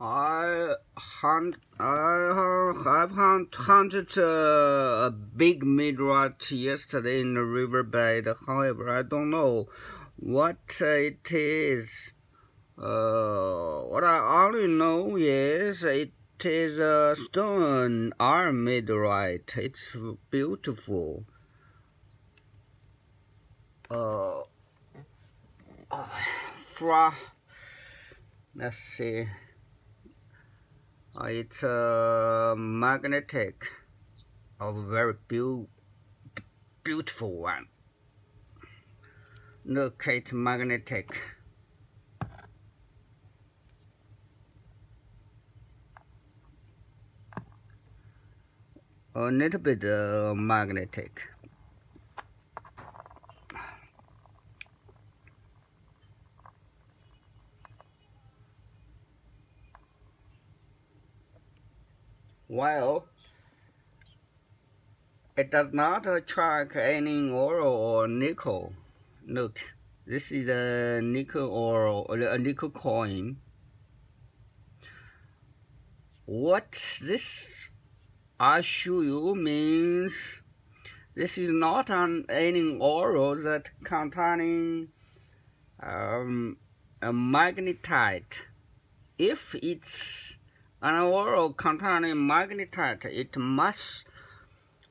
I hunt. I have hunt, hunted uh, a big meteorite yesterday in the riverbed. However, I don't know what it is. Uh, what I only know is it is a stone iron meteorite. It's beautiful. Uh fra. Let's see. It's a magnetic, a very be beautiful one. Look, it's magnetic. A little bit uh, magnetic. Well, it does not attract any ore or nickel. Look, this is a nickel or a nickel coin. What this I show you means this is not an any ore that containing um, a magnetite. If it's an ore containing magnetite, it must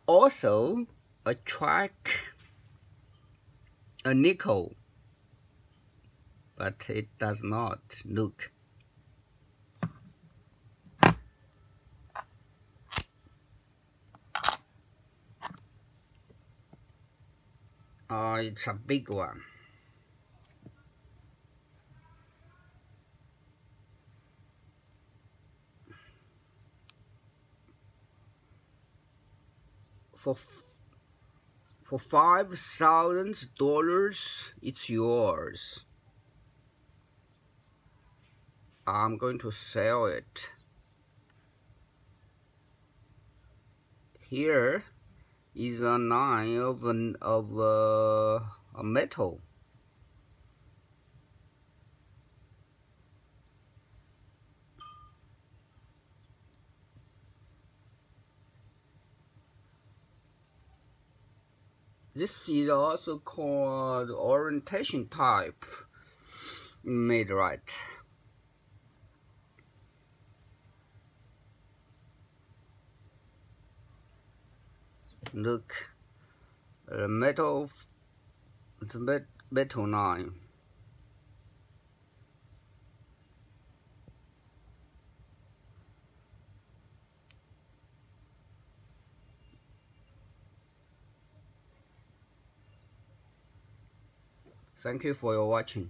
also attract a nickel, but it does not. Look. Uh, it's a big one. For for five thousand dollars it's yours. I'm going to sell it. Here is a nine of an of uh, a metal This is also called orientation type meteorite. Look, the metal, the metal line. Thank you for your watching.